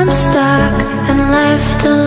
I'm stuck and left alone.